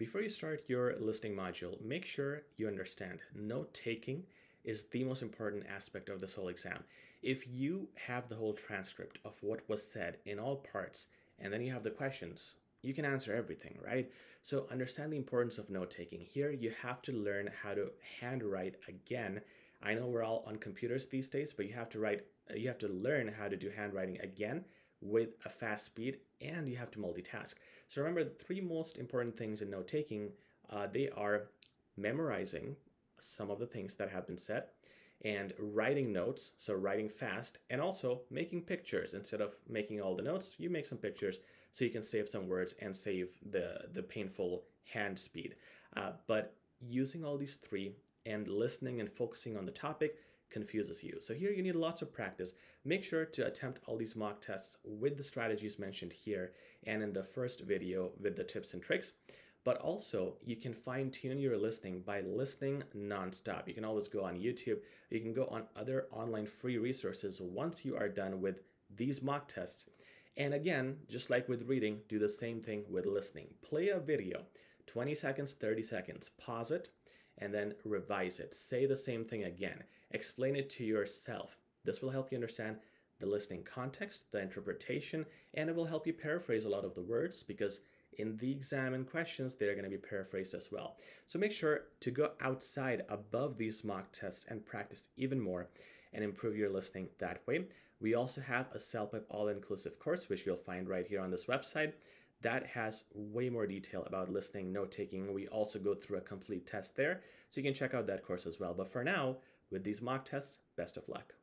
Before you start your listening module, make sure you understand note taking is the most important aspect of this whole exam. If you have the whole transcript of what was said in all parts, and then you have the questions, you can answer everything, right? So understand the importance of note taking. Here, you have to learn how to handwrite again. I know we're all on computers these days, but you have to write, you have to learn how to do handwriting again with a fast speed and you have to multitask. So remember the three most important things in note taking, uh, they are memorizing some of the things that have been said and writing notes, so writing fast, and also making pictures. Instead of making all the notes, you make some pictures so you can save some words and save the, the painful hand speed. Uh, but using all these three and listening and focusing on the topic confuses you. So here you need lots of practice. Make sure to attempt all these mock tests with the strategies mentioned here and in the first video with the tips and tricks. But also, you can fine tune your listening by listening nonstop. You can always go on YouTube. You can go on other online free resources once you are done with these mock tests. And again, just like with reading, do the same thing with listening. Play a video, 20 seconds, 30 seconds, pause it, and then revise it. Say the same thing again. Explain it to yourself. This will help you understand the listening context, the interpretation, and it will help you paraphrase a lot of the words because in the exam and questions, they're going to be paraphrased as well. So make sure to go outside above these mock tests and practice even more and improve your listening that way. We also have a CELPIP all-inclusive course, which you'll find right here on this website. That has way more detail about listening, note taking. We also go through a complete test there, so you can check out that course as well. But for now, with these mock tests, best of luck.